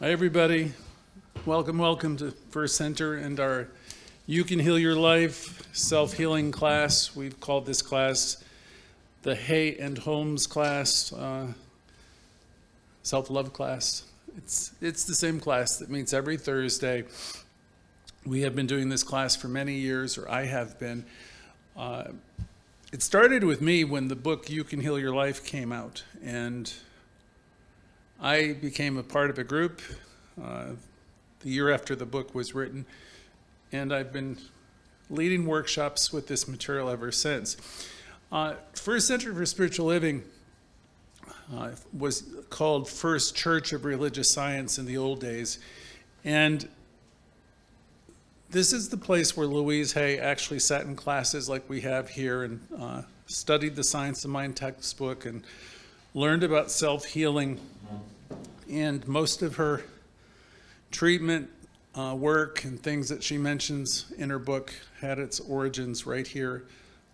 Hi, everybody. Welcome, welcome to First Center and our You Can Heal Your Life self-healing class. We've called this class the Hay and Holmes class, uh, self-love class. It's, it's the same class that meets every Thursday. We have been doing this class for many years, or I have been. Uh, it started with me when the book You Can Heal Your Life came out, and I became a part of a group uh, the year after the book was written, and I've been leading workshops with this material ever since. Uh, First Center for Spiritual Living uh, was called First Church of Religious Science in the old days, and this is the place where Louise Hay actually sat in classes like we have here and uh, studied the Science of Mind textbook and learned about self-healing. And most of her treatment uh, work and things that she mentions in her book had its origins right here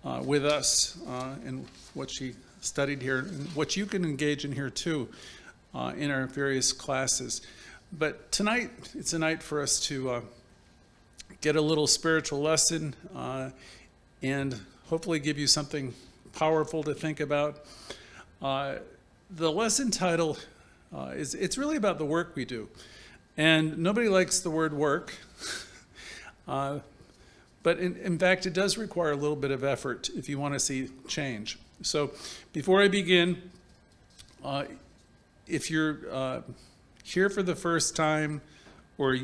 uh, with us uh, and what she studied here and what you can engage in here too uh, in our various classes. But tonight, it's a night for us to uh, get a little spiritual lesson and hopefully give you something powerful to think about. Uh, the lesson title uh, is it's really about the work we do. And nobody likes the word work. Uh, but in, in fact, it does require a little bit of effort if you want to see change. So before I begin, uh, if you're uh, here for the first time or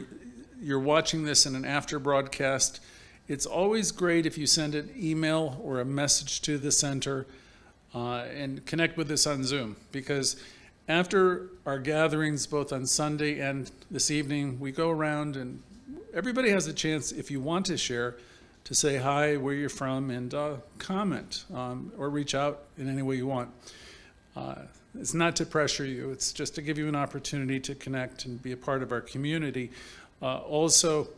you're watching this in an after broadcast, it's always great if you send an email or a message to the center uh, and connect with us on Zoom because after our gatherings, both on Sunday and this evening, we go around and everybody has a chance, if you want to share, to say hi, where you're from, and uh, comment um, or reach out in any way you want. Uh, it's not to pressure you, it's just to give you an opportunity to connect and be a part of our community. Uh, also,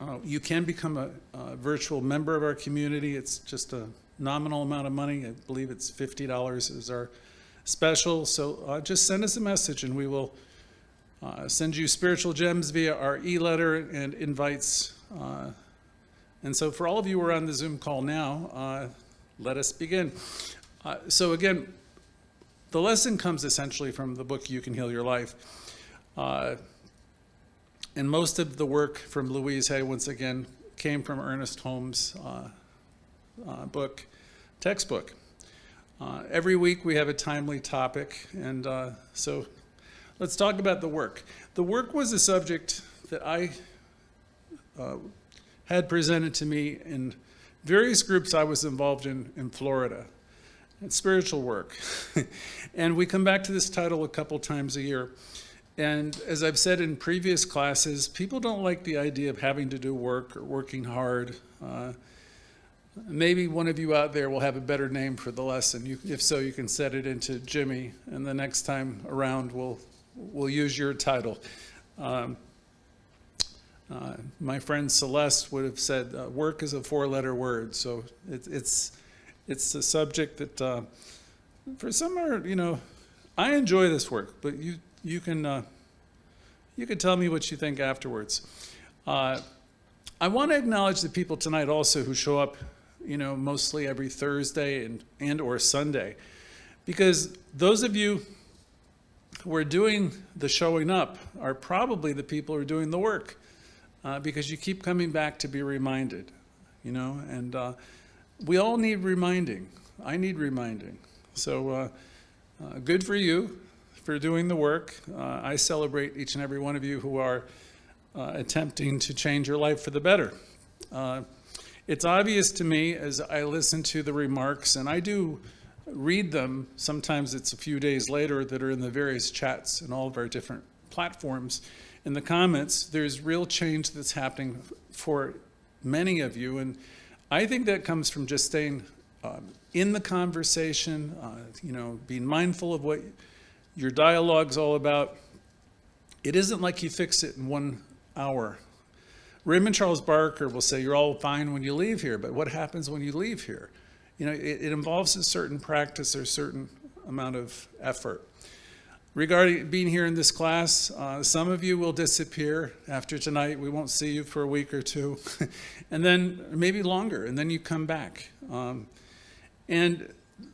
uh, you can become a, a, virtual member of our community. It's just a nominal amount of money. I believe it's $50 is our special. So uh, just send us a message and we will uh, send you spiritual gems via our e-letter and invites. Uh, and so for all of you who are on the Zoom call now, uh, let us begin. Uh, so again, the lesson comes essentially from the book You Can Heal Your Life. Uh, and most of the work from Louise Hay, once again, came from Ernest Holmes' uh, uh, book, textbook. Uh, every week we have a timely topic, and uh, so let's talk about the work. The work was a subject that I uh, had presented to me in various groups I was involved in in Florida. It's spiritual work. and we come back to this title a couple times a year. And as I've said in previous classes, people don't like the idea of having to do work or working hard. Uh, maybe one of you out there will have a better name for the lesson. You, if so, you can set it into Jimmy, and the next time around, we'll, we'll use your title. Um, uh, my friend Celeste would have said, uh, work is a four-letter word, so it, it's, it's a subject that, uh, for some are, you know, I enjoy this work, but you you can uh, you can tell me what you think afterwards. Uh, I want to acknowledge the people tonight also who show up, you know, mostly every Thursday and and or Sunday, because those of you who are doing the showing up are probably the people who are doing the work, uh, because you keep coming back to be reminded, you know, and uh, we all need reminding. I need reminding. So uh, uh, good for you for doing the work. Uh, I celebrate each and every one of you who are uh, attempting to change your life for the better. It's obvious to me as I listen to the remarks, and I do read them, sometimes it's a few days later, that are in the various chats and all of our different platforms. In the comments, there's real change that's happening for many of you, and I think that comes from just staying um, in the conversation, uh, you know, being mindful of what your dialogue's all about. It isn't like you fix it in one hour. Raymond Charles Barker will say, you're all fine when you leave here, but what happens when you leave here? You know, it, it involves a certain practice or a certain amount of effort. regarding being here in this class, uh, some of you will disappear after tonight. We won't see you for a week or two, and then maybe longer, and then you come back. Um, and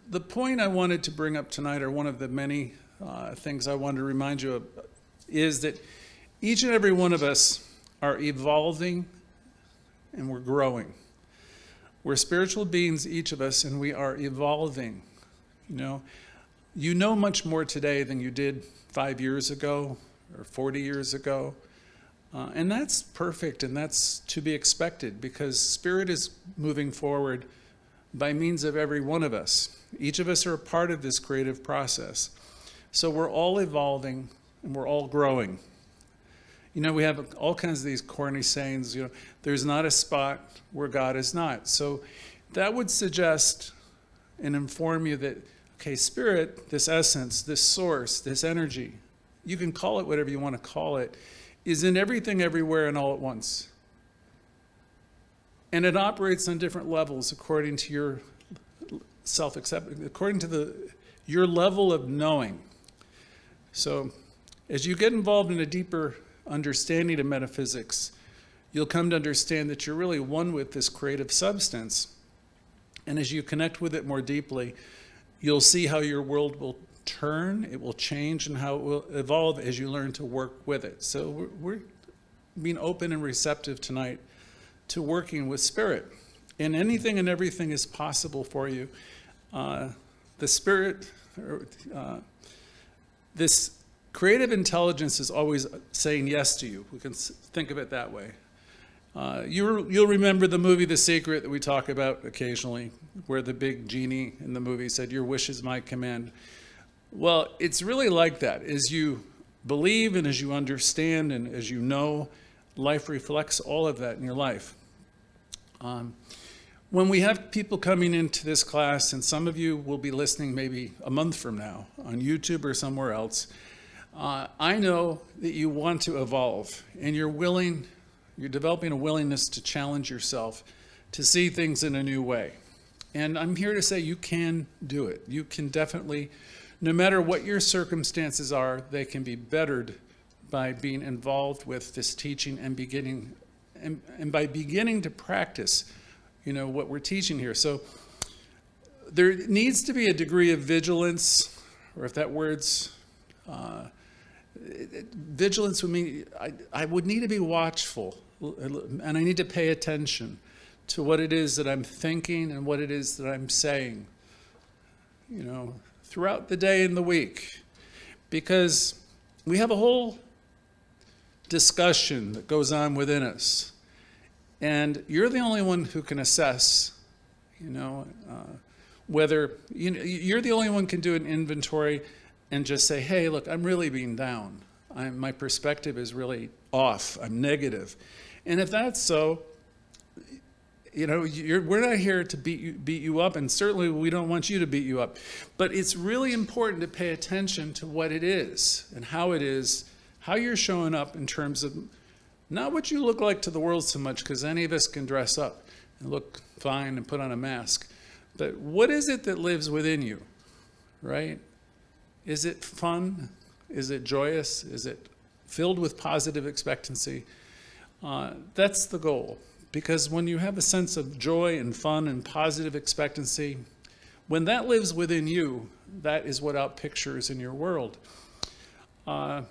the point I wanted to bring up tonight, or one of the many uh, things I wanted to remind you of, is that each and every one of us are evolving and we're growing. We're spiritual beings, each of us, and we are evolving. You know, you know much more today than you did five years ago or 40 years ago. Uh, and that's perfect and that's to be expected because spirit is moving forward by means of every one of us. Each of us are a part of this creative process. So we're all evolving and we're all growing. You know, we have all kinds of these corny sayings, you know, there's not a spot where God is not. So that would suggest and inform you that, okay, spirit, this essence, this source, this energy, you can call it whatever you want to call it, is in everything, everywhere, and all at once. And it operates on different levels according to your self acceptance, according to the your level of knowing. So as you get involved in a deeper understanding of metaphysics, you'll come to understand that you're really one with this creative substance. And as you connect with it more deeply, you'll see how your world will turn, it will change, and how it will evolve as you learn to work with it. So we're, we're being open and receptive tonight to working with spirit. And anything and everything is possible for you. Uh, the spirit, uh, this creative intelligence is always saying yes to you. We can think of it that way. Uh, you, you'll remember the movie The Secret that we talk about occasionally, where the big genie in the movie said, Your wish is my command. Well, it's really like that. As you believe and as you understand and as you know, life reflects all of that in your life. Um, when we have people coming into this class, and some of you will be listening maybe a month from now on YouTube or somewhere else, uh, I know that you want to evolve and you're willing, you're developing a willingness to challenge yourself to see things in a new way. And I'm here to say you can do it. You can definitely, no matter what your circumstances are, they can be bettered by being involved with this teaching and beginning, and, and by beginning to practice, you know, what we're teaching here. So there needs to be a degree of vigilance, or if that word's uh, vigilance would mean I, I would need to be watchful and I need to pay attention to what it is that I'm thinking and what it is that I'm saying, you know, throughout the day and the week. Because we have a whole discussion that goes on within us. And you're the only one who can assess, you know, uh, whether, you know, you're the only one can do an inventory and just say, hey, look, I'm really being down. I'm, my perspective is really off. I'm negative. And if that's so, you know, we're not here to beat you, beat you up, and certainly we don't want you to beat you up. But it's really important to pay attention to what it is and how it is, how you're showing up in terms of not what you look like to the world so much, because any of us can dress up and look fine and put on a mask. But what is it that lives within you, right? Is it fun? Is it joyous? Is it filled with positive expectancy? Uh, that's the goal. Because when you have a sense of joy and fun and positive expectancy, when that lives within you, that is what outpictures in your world. Uh,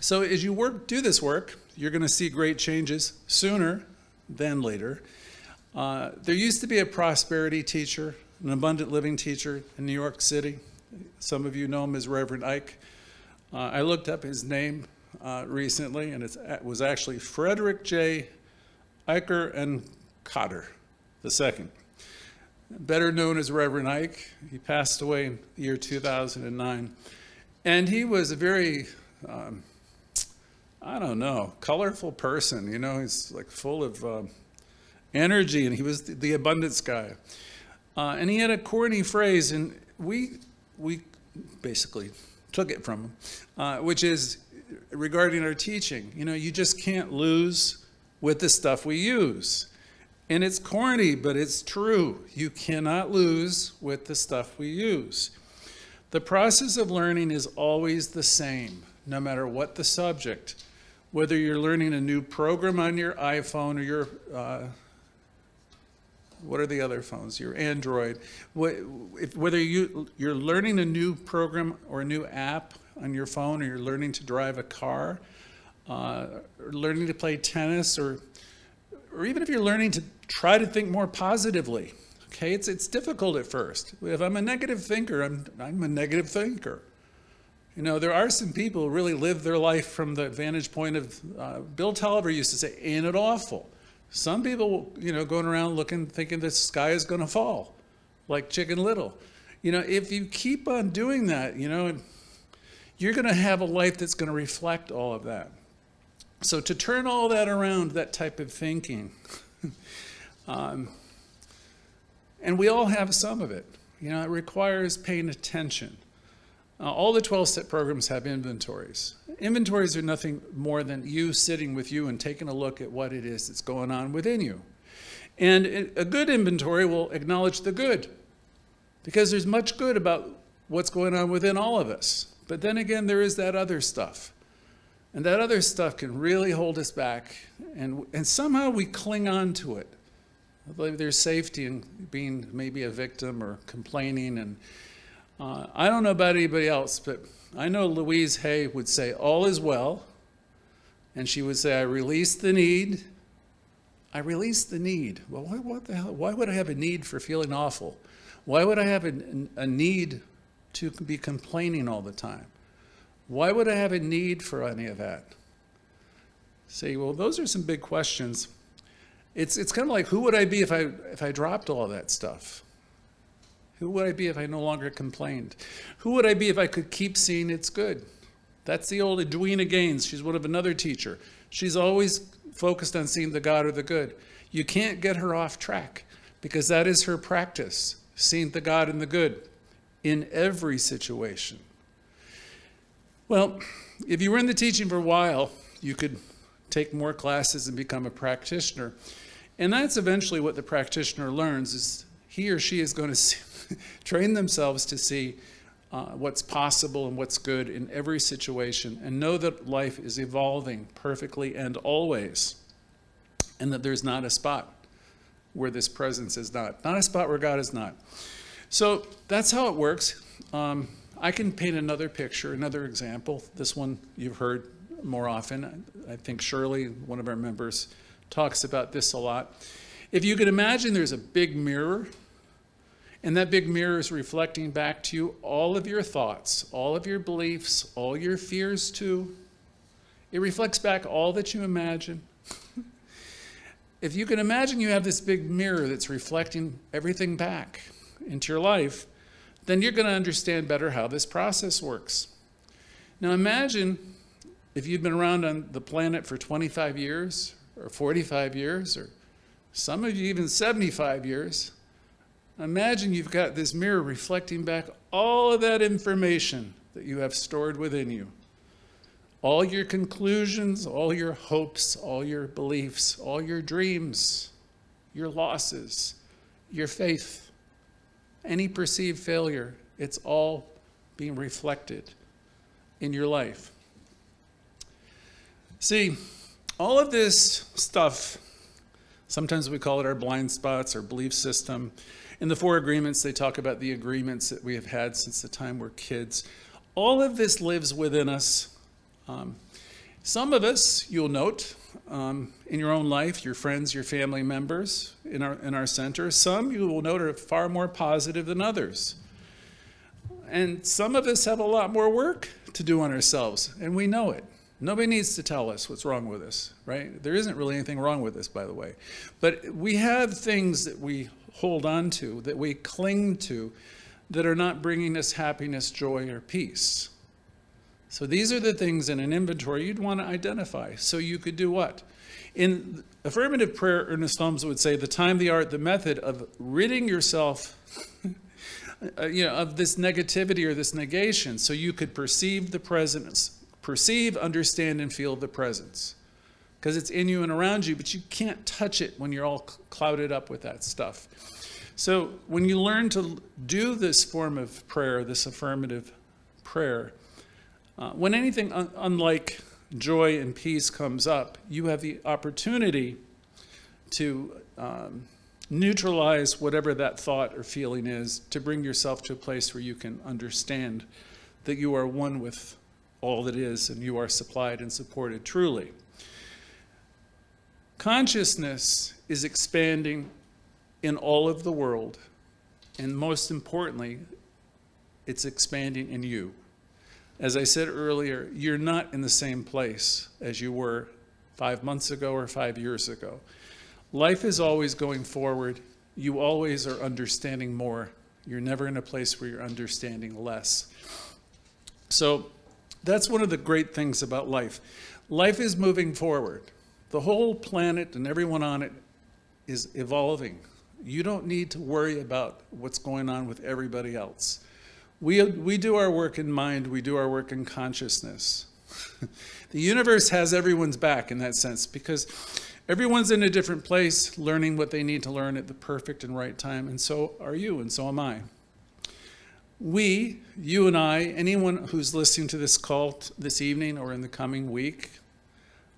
so as you work, do this work, you're going to see great changes sooner than later. Uh, there used to be a prosperity teacher, an abundant living teacher in New York City. Some of you know him as Reverend Ike. Uh, I looked up his name uh, recently, and it was actually Frederick J. Eicher and Cotter II, better known as Reverend Ike. He passed away in the year 2009. And he was a very, um, I don't know, colorful person. You know, he's like full of uh, energy, and he was the, the abundance guy. Uh, and he had a corny phrase, and we we basically took it from him, uh, which is regarding our teaching. You know, you just can't lose with the stuff we use. And it's corny, but it's true. You cannot lose with the stuff we use. The process of learning is always the same, no matter what the subject. Whether you're learning a new program on your iPhone or your, uh, what are the other phones? Your Android. Whether you, you're learning a new program or a new app on your phone or you're learning to drive a car, uh, or learning to play tennis or or even if you're learning to try to think more positively, okay, it's, it's difficult at first. If I'm a negative thinker, I'm, I'm a negative thinker. You know, there are some people who really live their life from the vantage point of, uh, Bill Tolliver used to say, ain't it awful? Some people, you know, going around looking, thinking the sky is going to fall, like Chicken Little. You know, if you keep on doing that, you know, you're going to have a life that's going to reflect all of that. So to turn all that around, that type of thinking, um, and we all have some of it. You know, it requires paying attention. Uh, all the 12 step programs have inventories. Inventories are nothing more than you sitting with you and taking a look at what it is that's going on within you. And a good inventory will acknowledge the good because there's much good about what's going on within all of us. But then again, there is that other stuff. And that other stuff can really hold us back. And, and somehow we cling on to it. There's safety in being maybe a victim or complaining. And uh, I don't know about anybody else, but I know Louise Hay would say, All is well. And she would say, I release the need. I release the need. Well, what, what the hell? Why would I have a need for feeling awful? Why would I have a, a need to be complaining all the time? Why would I have a need for any of that? Say, well, those are some big questions. It's, it's kind of like who would I be if I, if I dropped all that stuff? Who would I be if I no longer complained? Who would I be if I could keep seeing it's good? That's the old Edwene Gaines. She's one of another teacher. She's always focused on seeing the God or the good. You can't get her off track because that is her practice, seeing the God and the good in every situation. Well, if you were in the teaching for a while, you could take more classes and become a practitioner. And that's eventually what the practitioner learns is he or she is going to see, train themselves to see uh, what's possible and what's good in every situation and know that life is evolving perfectly and always and that there's not a spot where this presence is not, not a spot where God is not. So that's how it works. Um, I can paint another picture, another example. This one you've heard more often. I think Shirley, one of our members, talks about this a lot. If you can imagine there's a big mirror, and that big mirror is reflecting back to you all of your thoughts, all of your beliefs, all your fears too. It reflects back all that you imagine. if you can imagine you have this big mirror that's reflecting everything back into your life, then you're going to understand better how this process works. Now imagine if you've been around on the planet for 25 years or 45 years or some of you even 75 years. Imagine you've got this mirror reflecting back all of that information that you have stored within you. All your conclusions, all your hopes, all your beliefs, all your dreams, your losses, your faith any perceived failure, it's all being reflected in your life. See, all of this stuff, sometimes we call it our blind spots, our belief system. In the four agreements, they talk about the agreements that we have had since the time we're kids. All of this lives within us. Um, some of us, you'll note, um, in your own life, your friends, your family members in our, in our center. Some you will note are far more positive than others. And some of us have a lot more work to do on ourselves, and we know it. Nobody needs to tell us what's wrong with us, right? There isn't really anything wrong with us, by the way. But we have things that we hold on to, that we cling to, that are not bringing us happiness, joy, or peace. So these are the things in an inventory you'd want to identify. So you could do what? In affirmative prayer, Ernest Holmes would say the time, the art, the method of ridding yourself uh, you know, of this negativity or this negation so you could perceive the presence, perceive, understand, and feel the presence. Because it's in you and around you, but you can't touch it when you're all clouded up with that stuff. So when you learn to do this form of prayer, this affirmative prayer, uh, when anything un- unlike joy and peace comes up, you have the opportunity to um, neutralize whatever that thought or feeling is, to bring yourself to a place where you can understand that you are one with all that is and you are supplied and supported truly. Consciousness is expanding in all of the world, and most importantly, it's expanding in you. As I said earlier, you're not in the same place as you were five months ago or five years ago. Life is always going forward. You always are understanding more. You're never in a place where you're understanding less. So that's one of the great things about life. Life is moving forward. The whole planet and everyone on it is evolving. You don't need to worry about what's going on with everybody else. We, we do our work in mind, we do our work in consciousness. the universe has everyone's back in that sense because everyone's in a different place learning what they need to learn at the perfect and right time, and so are you, and so am I. We, you and I, anyone who's listening to this call this evening or in the coming week,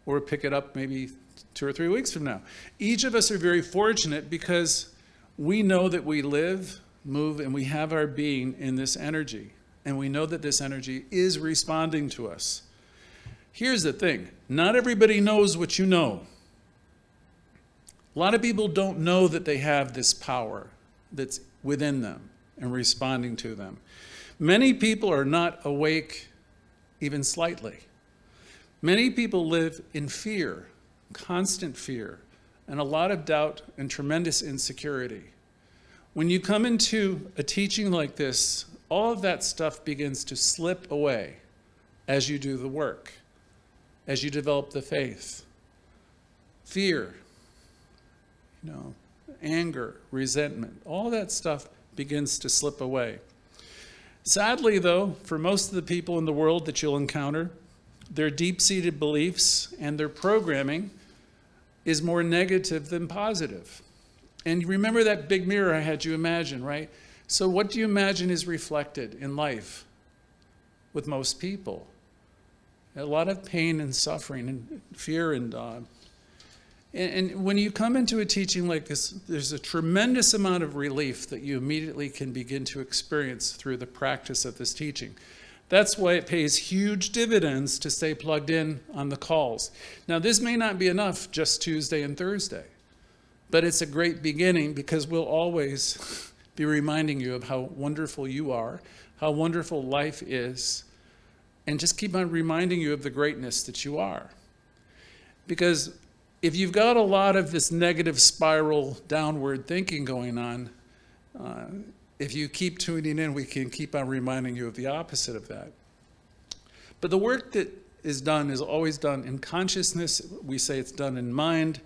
or pick it up maybe two or three weeks from now, each of us are very fortunate because we know that we live, move, and we have our being in this energy. And we know that this energy is responding to us. Here's the thing not everybody knows what you know. A lot of people don't know that they have this power that's within them and responding to them. Many people are not awake even slightly. Many people live in fear, constant fear, and a lot of doubt and tremendous insecurity. When you come into a teaching like this, all of that stuff begins to slip away as you do the work, as you develop the faith. Fear, you know, anger, resentment, all that stuff begins to slip away. Sadly, though, for most of the people in the world that you'll encounter, their deep seated beliefs and their programming is more negative than positive. And you remember that big mirror I had you imagine, right? So, what do you imagine is reflected in life with most people? A lot of pain and suffering and fear and uh, and, and, when you come into a teaching like this, there's a tremendous amount of relief that you immediately can begin to experience through the practice of this teaching. That's why it pays huge dividends to stay plugged in on the calls. Now, this may not be enough just Tuesday and Thursday, but it's a great beginning because we'll always be reminding you of how wonderful you are, how wonderful life is, and just keep on reminding you of the greatness that you are. Because if you've got a lot of this negative spiral downward thinking going on, uh, if you keep tuning in, we can keep on reminding you of the opposite of that. But the work that is done is always done in consciousness. We say it's done in mind,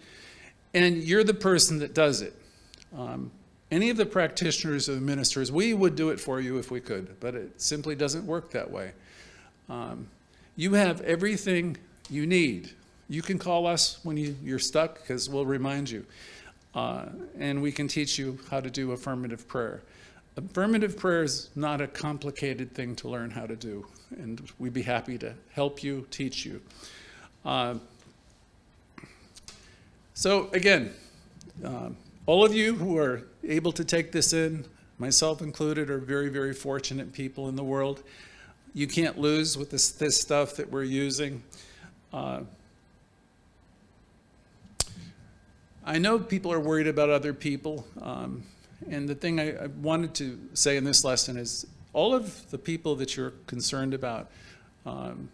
and you're the person that does it. Um, any of the practitioners or the ministers, we would do it for you if we could, but it simply doesn't work that way. Um, you have everything you need. You can call us when you, you're stuck because we'll remind you. Uh, and we can teach you how to do affirmative prayer. Affirmative prayer is not a complicated thing to learn how to do, and we'd be happy to help you, teach you. Uh, so, again, uh, all of you who are able to take this in, myself included, are very, very fortunate people in the world. You can't lose with this, this stuff that we're using. Uh, I know people are worried about other people. Um, and the thing I, I, wanted to say in this lesson is all of the people that you're concerned about, um,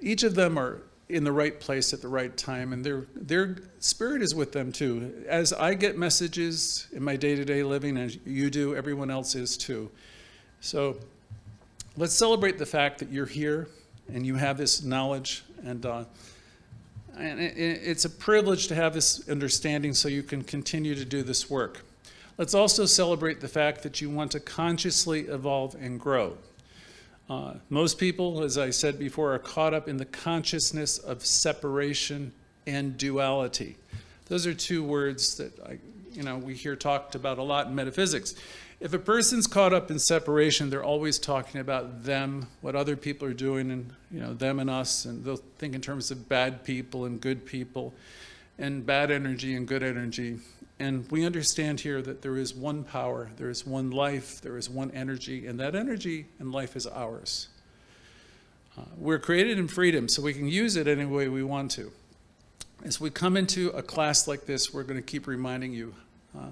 each of them are in the right place at the right time, and their their spirit is with them too. As I get messages in my day-to-day living, as you do, everyone else is too. So let's celebrate the fact that you're here and you have this knowledge, and uh, and it, it's a privilege to have this understanding, so you can continue to do this work. Let's also celebrate the fact that you want to consciously evolve and grow. Uh, most people, as I said before, are caught up in the consciousness of separation and duality. Those are two words that I, you know, we hear talked about a lot in metaphysics. If a person's caught up in separation, they're always talking about them, what other people are doing, and you know, them and us, and they'll think in terms of bad people and good people, and bad energy and good energy. And we understand here that there is one power, there is one life, there is one energy, and that energy and life is ours. Uh, we're created in freedom, so we can use it any way we want to. As we come into a class like this, we're going to keep reminding you uh,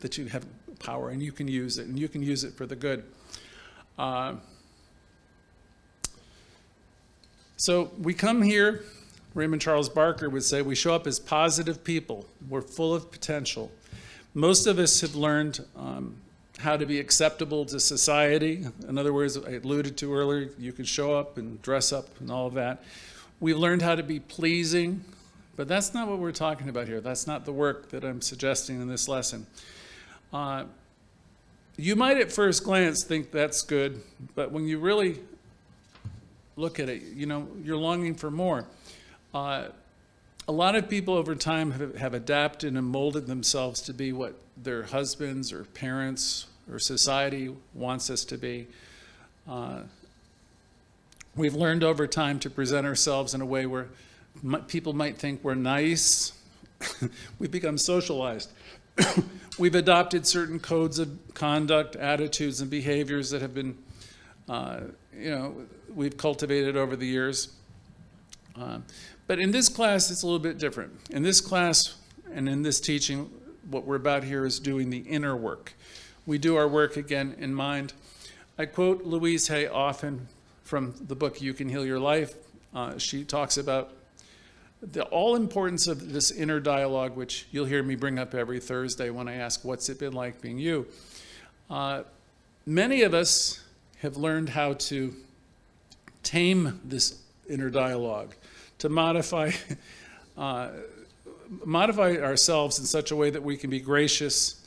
that you have power and you can use it, and you can use it for the good. Uh, so we come here, Raymond Charles Barker would say, we show up as positive people. We're full of potential. Most of us have learned um, how to be acceptable to society. In other words, I alluded to earlier, you can show up and dress up and all of that. We've learned how to be pleasing, but that's not what we're talking about here. That's not the work that I'm suggesting in this lesson. Uh, you might at first glance think that's good, but when you really look at it, you know, you're longing for more. Uh, a lot of people over time have, have adapted and molded themselves to be what their husbands or parents or society wants us to be. Uh, we've learned over time to present ourselves in a way where people might think we're nice. We've become socialized. We've adopted certain codes of conduct, attitudes, and behaviors that have been, uh, you know, we've cultivated over the years. Uh, but in this class, it's a little bit different. In this class and in this teaching, what we're about here is doing the inner work. We do our work again in mind. I quote Louise Hay often from the book You Can Heal Your Life. Uh, she talks about the all importance of this inner dialogue, which you'll hear me bring up every Thursday when I ask, What's it been like being you? Uh, many of us have learned how to tame this inner dialogue to modify, uh, modify ourselves in such a way that we can be gracious.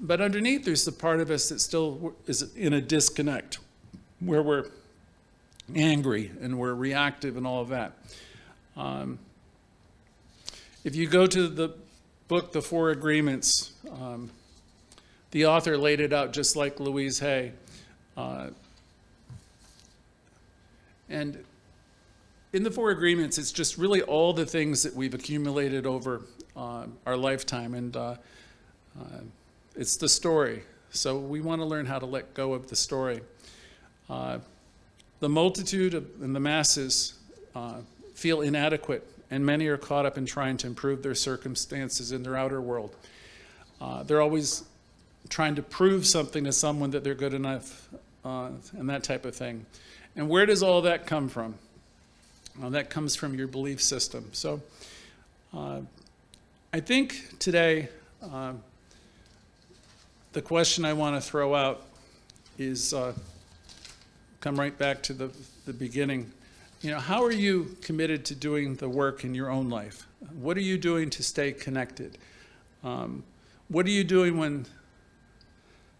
But underneath, there's the part of us that still is in a disconnect, where we're angry and we're reactive and all of that. Um, if you go to the book, The Four Agreements, um, the author laid it out just like Louise Hay. Uh, and in the four agreements, it's just really all the things that we've accumulated over uh, our lifetime, and uh, uh, it's the story. So we want to learn how to let go of the story. Uh, the multitude of, and the masses uh, feel inadequate, and many are caught up in trying to improve their circumstances in their outer world. Uh, they're always trying to prove something to someone that they're good enough, and that type of thing. And where does all that come from? Uh, that comes from your belief system. So uh, I think today uh, the question I want to throw out is uh, come right back to the, the beginning. You know, how are you committed to doing the work in your own life? What are you doing to stay connected? Um, what are you doing when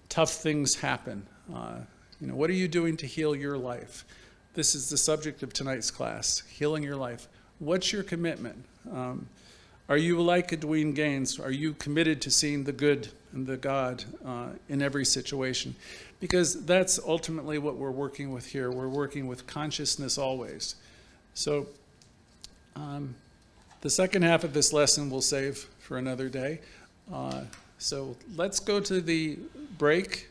tough things happen? Uh, you know, what are you doing to heal your life? This is the subject of tonight's class, healing your life. What's your commitment? Um, are you like Edwene Gaines? Are you committed to seeing the good and the God uh, in every situation? Because that's ultimately what we're working with here. We're working with consciousness always. So um, the second half of this lesson we'll save for another day. Uh, so let's go to the break